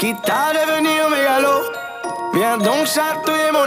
Qui t'a devenu au mégalo Viens donc chatouiller mon